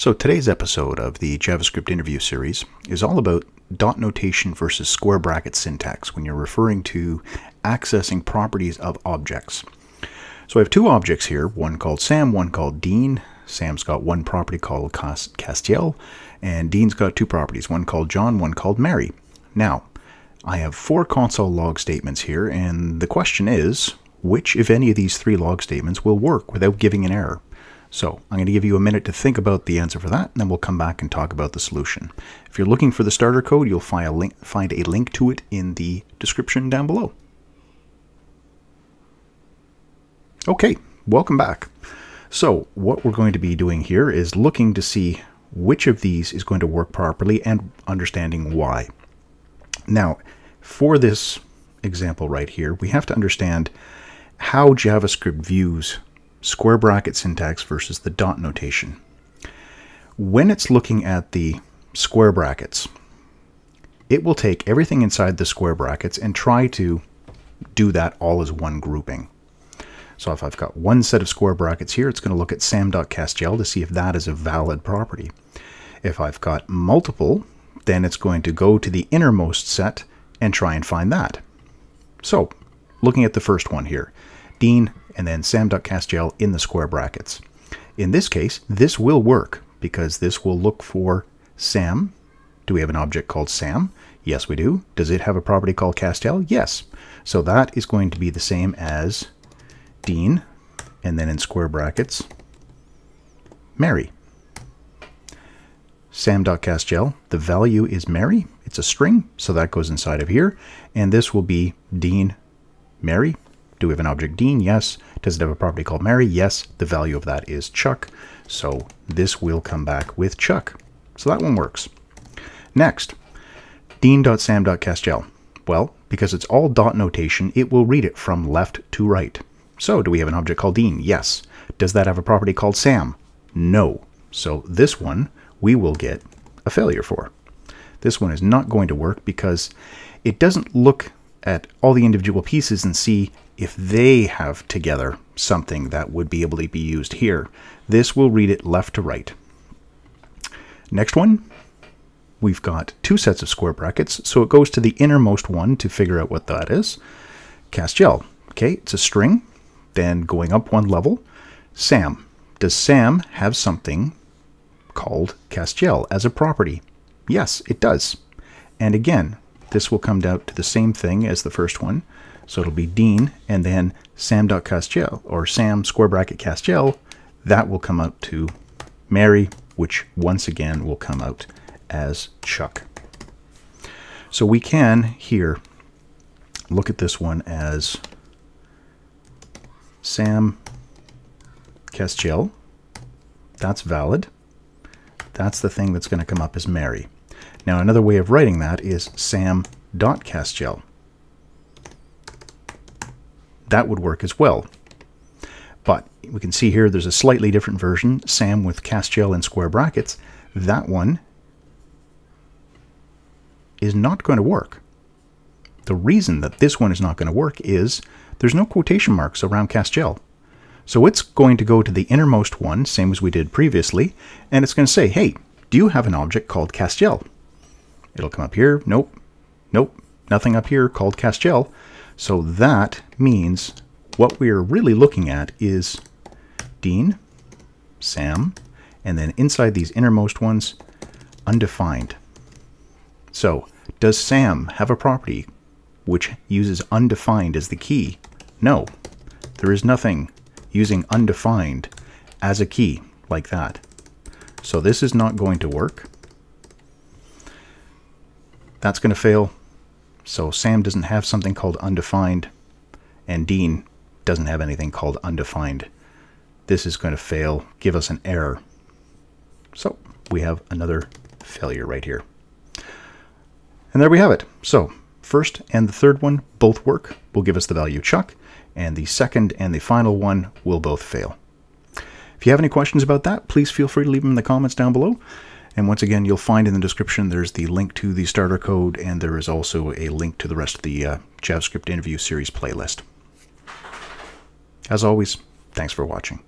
So today's episode of the JavaScript interview series is all about dot notation versus square bracket syntax when you're referring to accessing properties of objects. So I have two objects here, one called Sam, one called Dean. Sam's got one property called Castiel, and Dean's got two properties, one called John, one called Mary. Now, I have four console log statements here, and the question is, which, if any of these three log statements, will work without giving an error? So I'm going to give you a minute to think about the answer for that, and then we'll come back and talk about the solution. If you're looking for the starter code, you'll find a link, find a link to it in the description down below. Okay, welcome back. So what we're going to be doing here is looking to see which of these is going to work properly and understanding why. Now, for this example right here, we have to understand how JavaScript views square bracket syntax versus the dot notation. When it's looking at the square brackets, it will take everything inside the square brackets and try to do that all as one grouping. So if I've got one set of square brackets here, it's going to look at sam.castiel to see if that is a valid property. If I've got multiple, then it's going to go to the innermost set and try and find that. So looking at the first one here, Dean and then sam.castiel in the square brackets. In this case, this will work because this will look for Sam. Do we have an object called Sam? Yes, we do. Does it have a property called Castiel? Yes. So that is going to be the same as Dean, and then in square brackets, Mary. Sam.castiel, the value is Mary. It's a string, so that goes inside of here. And this will be Dean, Mary, do we have an object Dean? Yes. Does it have a property called Mary? Yes. The value of that is Chuck. So this will come back with Chuck. So that one works. Next, dean.sam.castiel. Well, because it's all dot notation, it will read it from left to right. So do we have an object called Dean? Yes. Does that have a property called Sam? No. So this one we will get a failure for. This one is not going to work because it doesn't look at all the individual pieces and see if they have together something that would be able to be used here. This will read it left to right. Next one, we've got two sets of square brackets, so it goes to the innermost one to figure out what that is. Castiel, okay, it's a string. Then going up one level, Sam. Does Sam have something called Castiel as a property? Yes, it does. And again, this will come down to the same thing as the first one. So it'll be Dean and then Sam.Castiel or Sam square bracket Castiel. That will come out to Mary, which once again will come out as Chuck. So we can here look at this one as Sam Castiel. That's valid. That's the thing that's going to come up as Mary. Now another way of writing that is sam.castiel. That would work as well. But we can see here there's a slightly different version, Sam with Castiel in square brackets. That one is not going to work. The reason that this one is not going to work is there's no quotation marks around Castiel. So it's going to go to the innermost one, same as we did previously, and it's going to say, hey, do you have an object called Castiel? It'll come up here. Nope. Nope. Nothing up here called Castiel. So that means what we are really looking at is Dean, Sam, and then inside these innermost ones, undefined. So does Sam have a property which uses undefined as the key? No. There is nothing using undefined as a key like that. So this is not going to work. That's going to fail. So Sam doesn't have something called undefined, and Dean doesn't have anything called undefined. This is going to fail, give us an error. So we have another failure right here. And there we have it. So first and the third one both work, will give us the value Chuck, and the second and the final one will both fail. If you have any questions about that, please feel free to leave them in the comments down below. And once again, you'll find in the description there's the link to the starter code, and there is also a link to the rest of the uh, JavaScript interview series playlist. As always, thanks for watching.